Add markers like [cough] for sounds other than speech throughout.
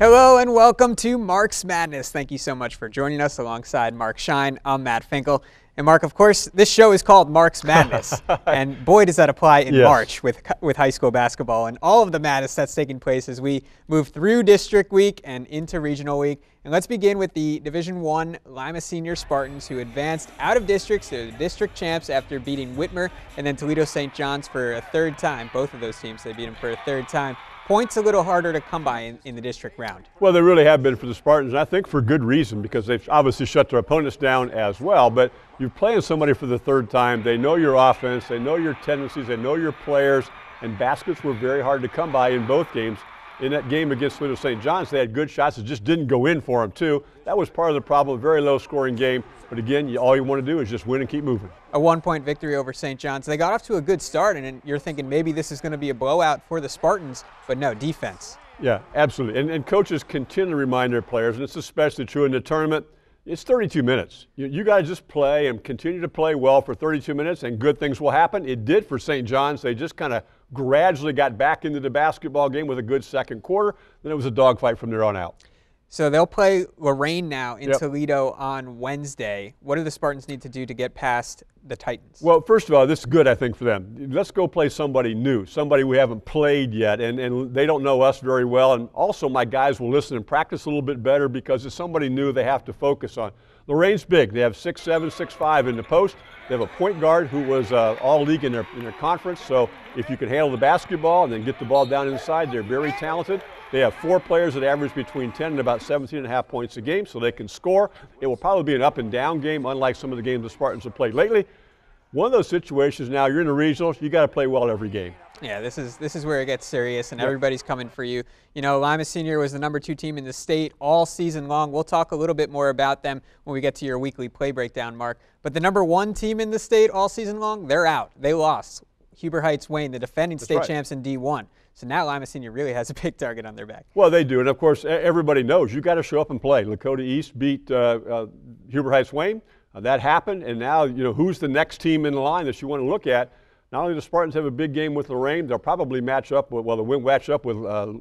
Hello and welcome to Mark's Madness. Thank you so much for joining us alongside Mark Shine. I'm Matt Finkel. And Mark, of course, this show is called Mark's Madness. [laughs] and boy, does that apply in Yes. March with, with high school basketball and all of the madness that's taking place as we move through district week and into regional week. And let's begin with the Division One Lima Senior Spartans who advanced out of districts to the district champs after beating Whitmer and then Toledo St. John's for a third time. Both of those teams, they beat them for a third time. Points a little harder to come by in, in the district round. Well, they really have been for the Spartans, and I think for good reason because they've obviously shut their opponents down as well. But you're playing somebody for the third time. They know your offense, they know your tendencies, they know your players, and baskets were very hard to come by in both games. In that game against Little St. John's, they had good shots that just didn't go in for them, too. That was part of the problem, very low scoring game. But again, you, all you want to do is just win and keep moving. a one point victory over St. John's. They got off to a good start, and you're thinking maybe this is going to be a blowout for the Spartans, but no, defense. Yeah, absolutely. And, and coaches continue to remind their players, and it's especially true in the tournament. It's 32 minutes. You, you to just play and continue to play well for 32 minutes, and good things will happen. It did for St. John's. They just kind of gradually got back into the basketball game with a good second quarter. Then it was a dogfight from there on out. So they'll play Lorain now in Yep. Toledo on Wednesday. What do the Spartans need to do to get past the Titans? Well, first of all, this is good, I think, for them. Let's go play somebody new, somebody we haven't played yet, and, and they don't know us very well. And also, my guys will listen and practice a little bit better because it's somebody new they have to focus on. Lorain's big. They have six seven, six five in the post. They have a point guard who was uh, all league in their, in their conference. So if you can handle the basketball and then get the ball down inside, they're very talented. They have four players that average between 10 and about 17 and a half points a game, so they can score. It will probably be an up and down game, unlike some of the games the Spartans have played lately. One of those situations now, you're in the regionals, you got to play well every game. Yeah, this is this is where it gets serious, and everybody's coming for you. You know, Lima Senior was the number two team in the state all season long. We'll talk a little bit more about them when we get to your weekly play breakdown, Mark. But the number one team in the state all season long, they're out. They lost. Huber Heights Wayne, the defending state right. champs in D1. So now Lima Senior really has a big target on their back. Well, they do, and of course, everybody knows you got to show up and play. Lakota East beat uh, uh, Huber Heights Wayne. Uh, that happened, and now you know who's the next team in the line that you want to look at. Not only do the Spartans have a big game with Lorain, they'll probably match up with well, they'll win- match up with uh,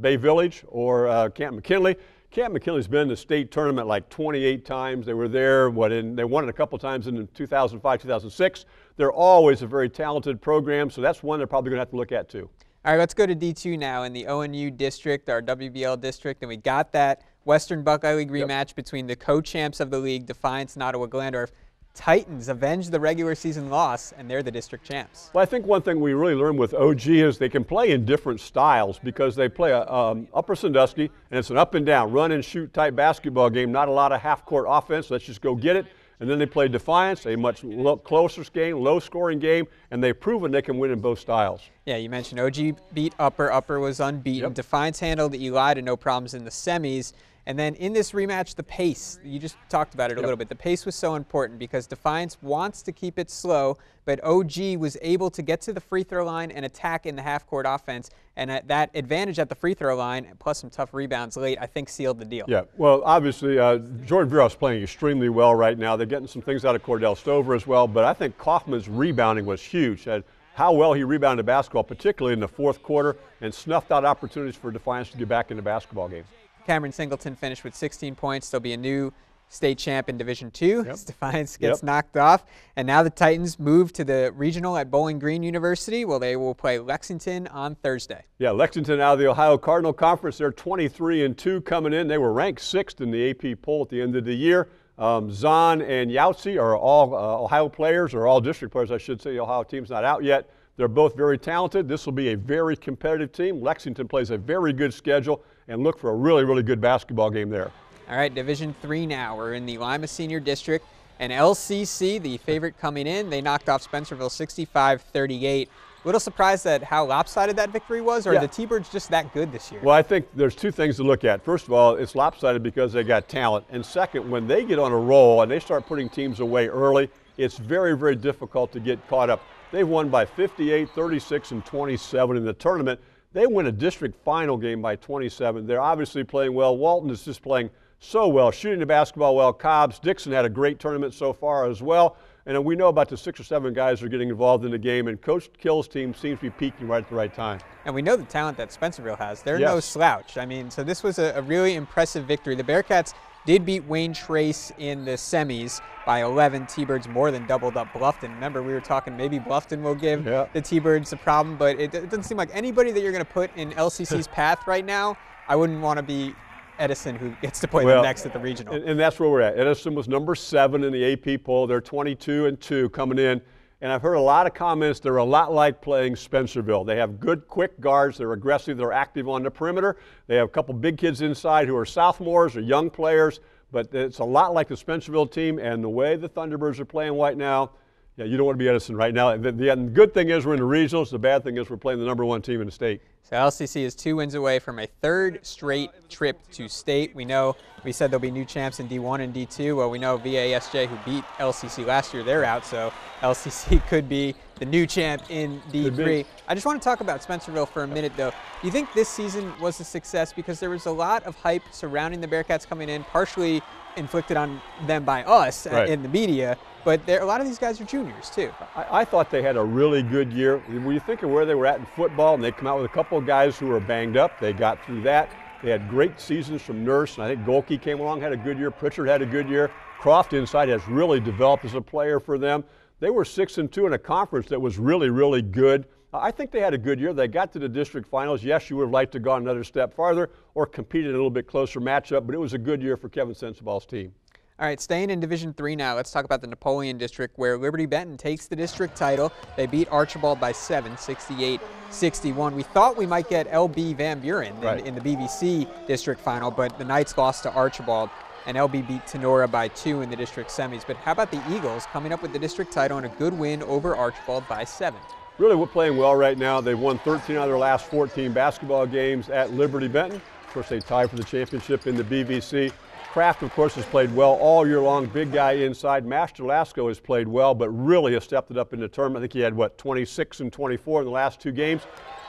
Bay Village or uh, Canton McKinley. Canton McKinley's been in the state tournament like 28 times. They were there. What in, they won it a couple times in 2005, 2006. They're always a very talented program, so that's one they're probably going to have to look at too. All right, let's go to D2 now in the ONU district, our WBL district, and we got that Western Buckeye League rematch between the co-champs of the league, Defiance and Ottawa Glandorf. Titans avenge the regular season loss, and they're the district champs. Well, I think one thing we really learned with OG is they can play in different styles because they play a um, upper Sandusky, and it's an up and down, run and shoot type basketball game. Not a lot of half court offense. Let's just go get it. And then they play Defiance, a much lo- closer game, low scoring game, and they've proven they can win in both styles. Yeah, you mentioned OG beat Upper. Upper was unbeaten. Yep. Defiance handled the Eli to no problems in the semis. And then in this rematch, the pace, you just talked about it a little bit. The pace was so important because Defiance wants to keep it slow, but OG was able to get to the free throw line and attack in the half court offense. And at that advantage at the free throw line, plus some tough rebounds late, I think sealed the deal. Yeah, well, obviously, uh, Jordan Viros playing extremely well right now. They're getting some things out of Cordell Stover as well, but I think Kaufman's rebounding was huge. And how well he rebounded basketball, particularly in the fourth quarter, and snuffed out opportunities for Defiance to get back into basketball game. Cameron Singleton finished with 16 points. There'll be a new state champ in Division Two. as [laughs] Defiance gets Yep. knocked off. And now the Titans move to the regional at Bowling Green University. Well, they will play Lexington on Thursday. Yeah, Lexington out of the Ohio Cardinal Conference. They're 23 and 2 coming in. They were ranked sixth in the AP poll at the end of the year. Um, Zahn and Yautzi are all uh, Ohio players, or all district players, I should say. The Ohio team's not out yet. They're both very talented. This will be a very competitive team. Lexington plays a very good schedule, and look for a really, really good basketball game there. All right, Division Three now. We're in the Lima Senior District. And LCC, the favorite coming in, they knocked off Spencerville 65-38. Little surprised at how lopsided that victory was, or Yeah. are the T-Birds just that good this year? Well, I think there's two things to look at. First of all, it's lopsided because they got talent. And second, when they get on a roll and they start putting teams away early, it's very, very difficult to get caught up. They've won by 58, 36, and 27 in the tournament. They win a district final game by 27. They're obviously playing well. Walton is just playing so well, shooting the basketball well. Cobbs, Dixon had a great tournament so far as well. And uh, we know about the six or seven guys who are getting involved in the game, and Coach Kill's team seems to be peaking right at the right time. And we know the talent that Spencerville has. They're Yes. no slouch. I mean, so this was a, a really impressive victory. The Bearcats did beat Wayne Trace in the semis by 11. T-Birds more than doubled up Bluffton. Remember, we were talking maybe Bluffton will give Yeah. the T-Birds a problem, but it, it doesn't seem like anybody that you're going to put in LCC's [laughs] path right now. I wouldn't want to be Edison, who gets to play them next at the regional. And, and that's where we're at. Edison was number seven in the AP poll. They're 22 and two coming in. And I've heard a lot of comments. They're a lot like playing Spencerville. They have good, quick guards. They're aggressive. They're active on the perimeter. They have a couple big kids inside who are sophomores or young players. But it's a lot like the Spencerville team. And the way the Thunderbirds are playing right now, yeah, you don't want to be Edison right now. The, the, the good thing is we're in the regionals. The bad thing is we're playing the number one team in the state. So LCC is two wins away from a third straight trip to state. We know we said there'll be new champs in D1 and D2. Well, we know VASJ, who beat LCC last year, they're out. So LCC [laughs] could be the new champ in Could be. D3. I just want to talk about Spencerville for a minute, though. Do you think this season was a success because there was a lot of hype surrounding the Bearcats coming in, partially inflicted on them by us uh, Right. in the media, but there, a lot of these guys are juniors too. I, I thought they had a really good year. When you think of where they were at in football, and they come out with a couple of guys who were banged up, they got through that. They had great seasons from Nurse, and I think Golke came along, had a good year. Pritchard had a good year. Croft inside has really developed as a player for them. They were six and two in a conference that was really, really good. I think they had a good year. They got to the district finals. Yes, you would have liked to have gone another step farther or competed in a little bit closer matchup, but it was a good year for Kevin Sensaball's team. All right, staying in Division Three now. Let's talk about the Napoleon District, where Liberty Benton takes the district title. They beat Archbold by seven, 68-61. We thought we might get LB Van Buren in, Right. in the BVC district final, but the Knights lost to Archbold, and LB beat Tinora by two in the district semis. But how about the Eagles coming up with the district title and a good win over Archbold by seven? Really, we're playing well right now. They've won 13 out of their last 14 basketball games at Liberty Benton. Of course, they tied for the championship in the BVC. Kraft, of course, has played well all year long. Big guy inside. Master Lasco has played well, but really has stepped it up in the tournament. I think he had, what, 26 and 24 in the last two games.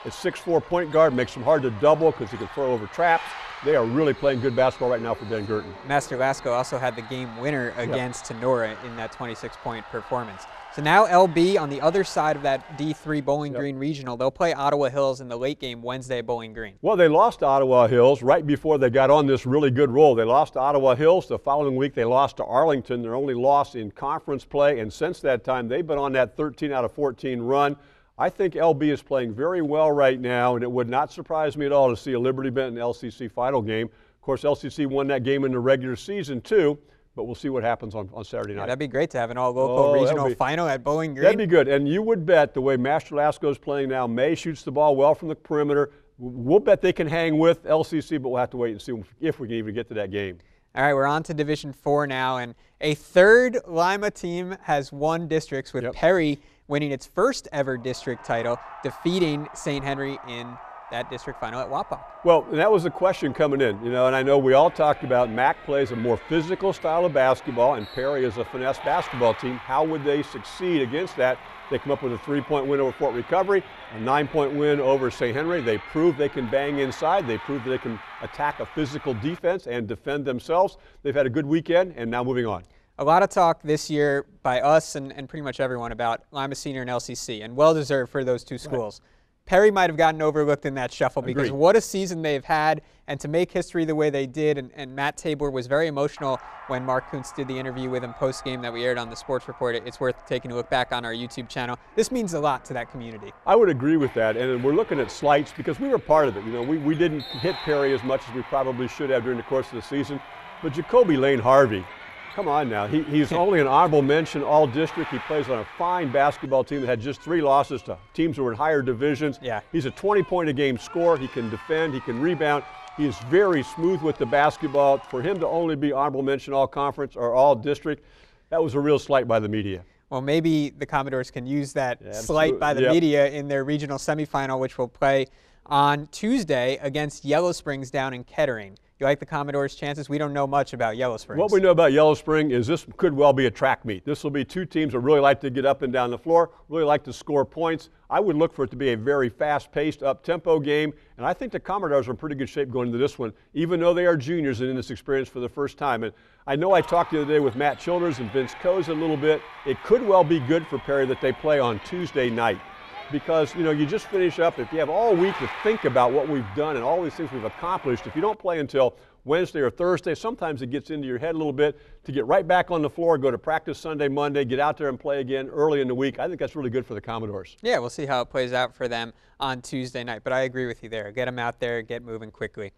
At 6'4 point guard, makes him hard to double because he can throw over traps. They are really playing good basketball right now for Ben Gurton. Master Lasco also had the game winner against Tinora in that 26 point performance. So now LB on the other side of that D3 Bowling Yep. Green Regional, they'll play Ottawa Hills in the late game Wednesday at Bowling Green. Well, they lost to Ottawa Hills right before they got on this really good roll. They lost to Ottawa Hills. The following week, they lost to Arlington, their only loss in conference play. And since that time, they've been on that 13 out of 14 run. I think LB is playing very well right now, and it would not surprise me at all to see a Liberty Benton LCC final game. Of course, LCC won that game in the regular season, too, but we'll see what happens on, on Saturday Yeah, night. that'd be great to have an all local Oh, regional be- final at Bowling Green. That'd be good. And you would bet the way Master Lasco is playing now, May shoots the ball well from the perimeter. We'll bet they can hang with LCC, but we'll have to wait and see if we can even get to that game. All right, we're on to Division Four now, and a third Lima team has won districts with Yep. Perry winning its first ever district title, defeating St. Henry in that district final at Wapak. Well, that was the question coming in, you know, and I know we all talked about Mac plays a more physical style of basketball and Perry is a finesse basketball team. How would they succeed against that? They come up with a three-point win over Fort Recovery, a nine-point win over St. Henry. They prove they can bang inside. They prove that they can attack a physical defense and defend themselves. They've had a good weekend, and now moving on. A lot of talk this year by us and, and pretty much everyone about Lima Senior and LCC, and well deserved for those two schools. Perry might have gotten overlooked in that shuffle because Agreed. what a season they've had, and to make history the way they did. And, and Matt Tabor was very emotional when Mark Kuntz did the interview with him post game that we aired on the Sports Report. It's worth taking a look back on our YouTube channel. This means a lot to that community. I would agree with that, and we're looking at slights because we were part of it. You know, we, we didn't hit Perry as much as we probably should have during the course of the season, but Jacoby Lane Harvey, come on now, he, he's only an honorable mention all district. He plays on a fine basketball team that had just three losses to teams who were in higher divisions. Yeah. He's a 20 point a game scorer. He can defend. He can rebound. He is very smooth with the basketball. For him to only be honorable mention all conference or all district, that was a real slight by the media. Well, maybe the Commodores can use that Yeah, slight by the. Yep. media in their regional semifinal, which will play on Tuesday against Yellow Springs down in Kettering. You like the Commodores' chances? We don't know much about Yellow Springs. What we know about Yellow Spring is this could well be a track meet. This will be two teams that really like to get up and down the floor, really like to score points. I would look for it to be a very fast-paced, up-tempo game, and I think the Commodores are in pretty good shape going into this one, even though they are juniors and in this experience for the first time. And I know I talked the other day with Matt Childers and Vince Coes a little bit. It could well be good for Perry that they play on Tuesday night because you know you just finish up. If you have all week to think about what we've done and all these things we've accomplished if you don't play until Wednesday or Thursday sometimes it gets into your head a little bit to get right back on the floor go to practice Sunday Monday get out there and play again early in the week. I think that's really good for the Commodores. Yeah we'll see how it plays out for them on Tuesday night but I agree with you there. Get them out there get moving quickly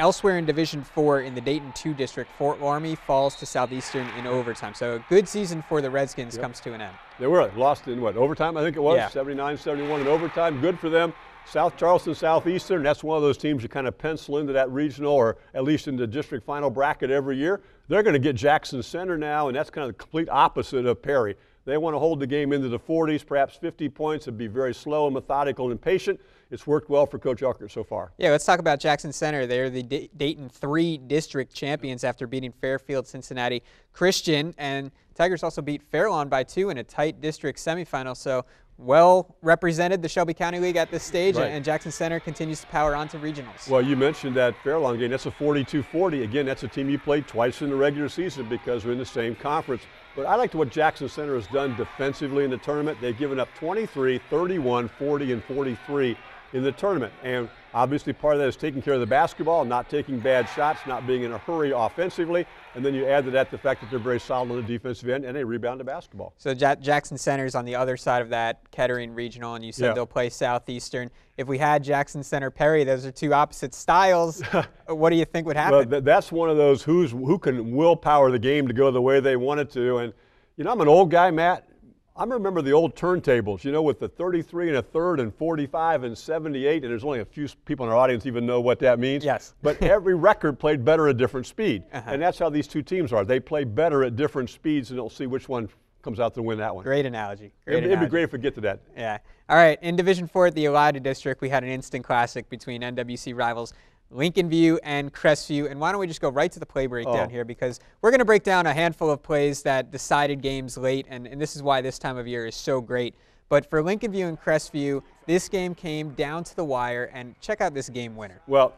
Elsewhere in Division 4 in the Dayton 2 district, Fort Loramie falls to Southeastern in overtime. So a good season for the Redskins yep. comes to an end. They were lost in what, overtime I think it was? Yeah. 79 71 in overtime. Good for them. South Charleston Southeastern, that's one of those teams you kind of pencil into that regional or at least in the district final bracket every year. They're going to get Jackson Center now, and that's kind of the complete opposite of Perry. They want to hold the game into the 40s, perhaps 50 points, and be very slow and methodical and patient. It's worked well for Coach Uckert so far. Yeah, let's talk about Jackson Center. They're the D Dayton 3 district champions after beating Fairfield Cincinnati Christian. And Tigers also beat Fairlawn by two in a tight district semifinal. So well represented the Shelby County League at this stage, right. and Jackson Center continues to power on to regionals. Well, you mentioned that Fairlawn game. That's a 42-40. Again, that's a team you played twice in the regular season because we're in the same conference. But I liked what Jackson Center has done defensively in the tournament. They've given up 23, 31, 40, and 43 in the tournament. And obviously part of that is taking care of the basketball, not taking bad shots, not being in a hurry offensively. And then you add to that the fact that they're very solid on the defensive end and they rebound the basketball. So Jackson Center is on the other side of that Kettering Regional, and you said yeah. they'll play Southeastern. If we had Jackson Center Perry, those are two opposite styles. [laughs] what do you think would happen? Well, th that's one of those who's who can willpower the game to go the way they want it to. And you know, I'm an old guy, Matt. I remember the old turntables, you know, with the 33 and a third and 45 and 78, and there's only a few people in our audience even know what that means. Yes. [laughs] but every record played better at different speed, uh-huh. and that's how these two teams are. They play better at different speeds, and they'll see which one comes out to win that one. Great analogy. Great it'd, analogy. it'd be great if we get to that. Yeah. All right. In Division Four at the Elida District, we had an instant classic between NWC rivals Lincoln View and Crestview. And why don't we just go right to the play breakdown oh. here because we're going to break down a handful of plays that decided games late, and, and this is why this time of year is so great. But for Lincoln View and Crestview, this game came down to the wire, and check out this game winner. Well,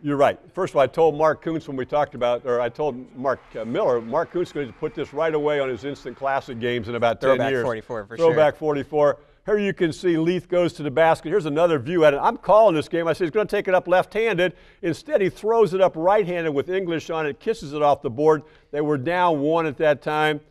you're right. First of all, I told Mark Kuntz when we talked about, or I told Mark uh, Miller, Mark Kuntz is going to put this right away on his instant classic games in about Throwback 10 years. 44 for sure. Throwback 44. Here you can see Leith goes to the basket. Here's another view at it. I'm calling this game. I said he's going to take it up left-handed. Instead, he throws it up right-handed with English on it, kisses it off the board. They were down one at that time.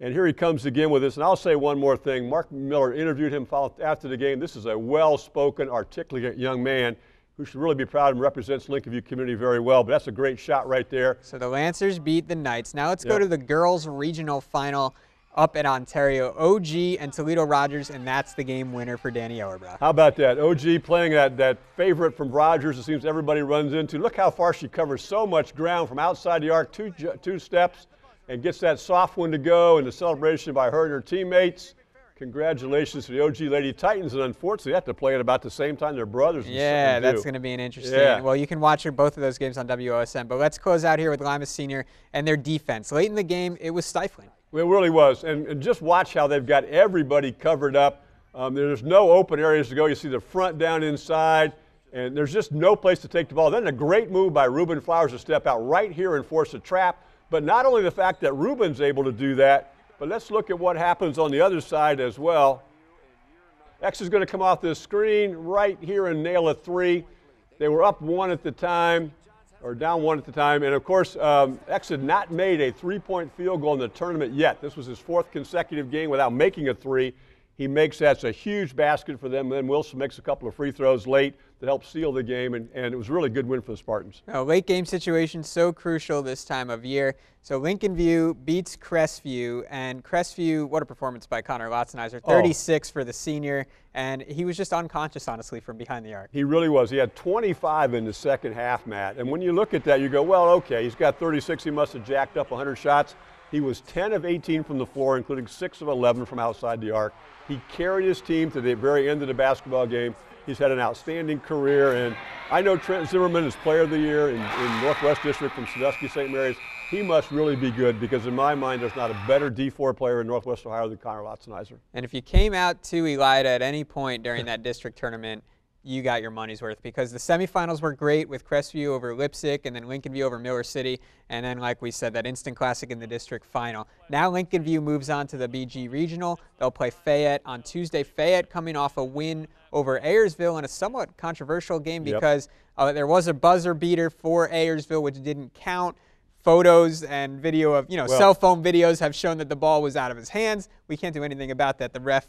And here he comes again with this. And I'll say one more thing. Mark Miller interviewed him after the game. This is a well-spoken, articulate young man who should really be proud and represents Lincoln View community very well. But that's a great shot right there. So the Lancers beat the Knights. Now let's yep. go to the girls' regional final up at Ontario. OG and Toledo Rogers, and that's the game winner for Danny Auerbach. How about that? OG playing that, that favorite from Rogers it seems everybody runs into. Look how far she covers so much ground from outside the arc, two, two steps, and gets that soft one to go, and the celebration by her and her teammates. Congratulations to the OG Lady Titans, and unfortunately, they have to play at about the same time their brothers. Yeah, that's going to be an interesting. Yeah. Well, you can watch both of those games on WOSN. But let's close out here with Lima Senior and their defense. Late in the game, it was stifling. It really was. And, and just watch how they've got everybody covered up. Um, there's no open areas to go. You see the front down inside, and there's just no place to take the ball. Then a great move by Ruben Flowers to step out right here and force a trap. But not only the fact that Ruben's able to do that, but let's look at what happens on the other side as well. X is going to come off this screen right here and nail a three. They were up one at the time or down one at the time. And of course, um, X had not made a three point field goal in the tournament yet. This was his fourth consecutive game without making a three. He makes that's a huge basket for them. Then Wilson makes a couple of free throws late that helped seal the game, and, and it was a really good win for the Spartans. A late game situation so crucial this time of year. So Lincoln View beats Crestview, and Crestview, what a performance by Connor Lotzenizer, 36 oh. for the senior, and he was just unconscious, honestly, from behind the arc. He really was. He had 25 in the second half, Matt, and when you look at that, you go, well, okay, he's got 36. He must have jacked up 100 shots. He was 10 of 18 from the floor, including 6 of 11 from outside the arc. He carried his team to the very end of the basketball game. He's had an outstanding career, and I know Trent Zimmerman is Player of the Year in, in Northwest District from Sandusky St. Mary's. He must really be good because, in my mind, there's not a better D4 player in Northwest Ohio than Connor Lotzenizer. And if you came out to Elida at any point during that district tournament, you got your money's worth because the semifinals were great with Crestview over Leipsic and then Lincoln View over Miller City. And then, like we said, that instant classic in the district final. Now, Lincoln View moves on to the BG Regional. They'll play Fayette on Tuesday. Fayette coming off a win over Ayersville in a somewhat controversial game because yep. uh, there was a buzzer beater for Ayersville, which didn't count. Photos and video of, you know, well, cell phone videos have shown that the ball was out of his hands. We can't do anything about that. The ref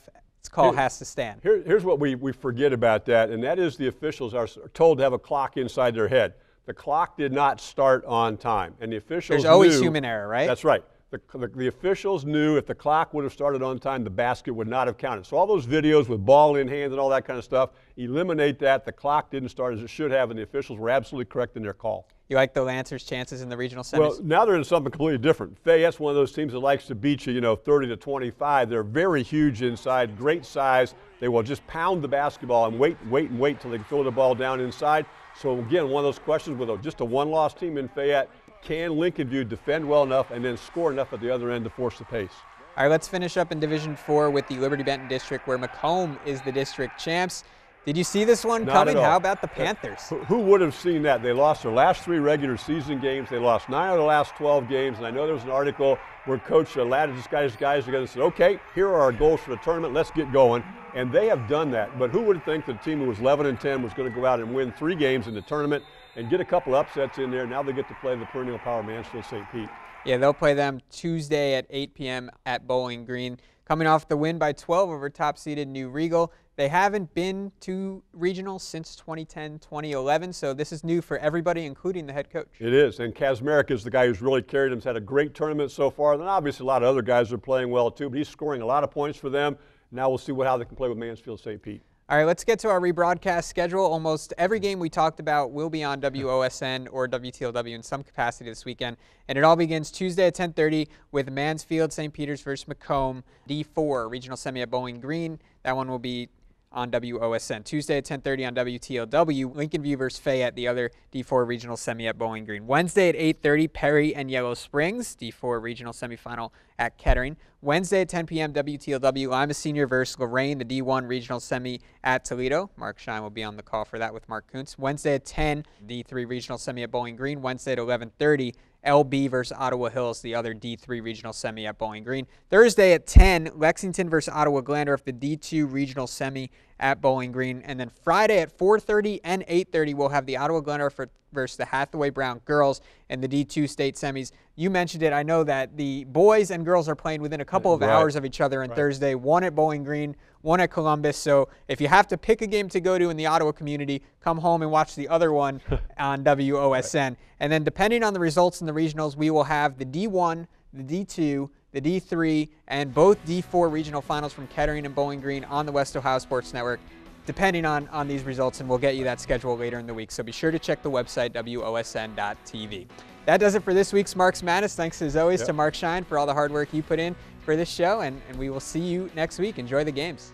call here, has to stand. Here, here's what we, we forget about that, and that is the officials are told to have a clock inside their head. The clock did not start on time, and the officials There's always knew, human error, right? That's right. The, the, the, officials knew if the clock would have started on time, the basket would not have counted. So all those videos with ball in hand and all that kind of stuff, eliminate that. The clock didn't start as it should have, and the officials were absolutely correct in their call. You like the Lancers' chances in the regional semis? Well, now they're in something completely different. Fayette's one of those teams that likes to beat you, you know, 30 to 25. They're very huge inside, great size. They will just pound the basketball and wait, wait, and wait till they can throw the ball down inside. So again, one of those questions with a, just a one-loss team in Fayette, can Lincoln View defend well enough and then score enough at the other end to force the pace? All right, let's finish up in Division Four with the Liberty Benton District, where McComb is the district champs. Did you see this one Not coming? How about the Panthers? Who would have seen that? They lost their last three regular season games. They lost nine of the last 12 games. And I know there was an article where Coach Ladd just got his guys together and said, okay, here are our goals for the tournament. Let's get going. And they have done that. But who would think the team who was 11 and 10 was going to go out and win three games in the tournament and get a couple upsets in there? Now they get to play the perennial power Mansfield St. Pete. Yeah, they'll play them Tuesday at 8 p.m. at Bowling Green. Coming off the win by 12 over top seeded New Riegel, They haven't been to regionals since 2010, 2011, so this is new for everybody, including the head coach. It is, and Kazmarek is the guy who's really carried them. He's had a great tournament so far, and obviously a lot of other guys are playing well too, but he's scoring a lot of points for them. Now we'll see what, how they can play with Mansfield St. Pete. All right, let's get to our rebroadcast schedule. Almost every game we talked about will be on WOSN or WTLW in some capacity this weekend, and it all begins Tuesday at 10:30 with Mansfield St. Peter's versus McComb D4 regional semi at Bowling Green. That one will be on WOSN. Tuesday at 10:30 on WTLW. Lincoln View versus Fayette, the other D4 regional semi at Bowling Green. Wednesday at 8:30, Perry and Yellow Springs, D4 regional semifinal at Kettering. Wednesday at 10 p.m. WTLW. Lima Senior versus Lorain, the D1 regional semi at Toledo. Mark Shine will be on the call for that with Mark Kuntz. Wednesday at 10, D3 regional semi at Bowling Green. Wednesday at 11:30. LB versus Ottawa Hills, the other D3 regional semi at Bowling Green. Thursday at 10, Lexington versus Ottawa Glandorf, the D2 regional semi at Bowling Green. And then Friday at 4.30 and 8.30, we'll have the Ottawa Glandorf versus the Hathaway Brown girls in the D2 state semis. You mentioned it. I know that the boys and girls are playing within a couple of right. hours of each other on right. Thursday, one at Bowling Green, one at Columbus. So if you have to pick a game to go to in the Ottawa community, come home and watch the other one [laughs] on WOSN. Right. And then depending on the results in the regionals, we will have the D1, the D2, the D3, and both D4 regional finals from Kettering and Bowling Green on the West Ohio Sports Network, depending on, on these results, and we'll get you that schedule later in the week. So be sure to check the website, WOSN.tv. That does it for this week's Marks Madness. Thanks as always yep. to Mark Shine for all the hard work you put in for this show, and, and we will see you next week. Enjoy the games.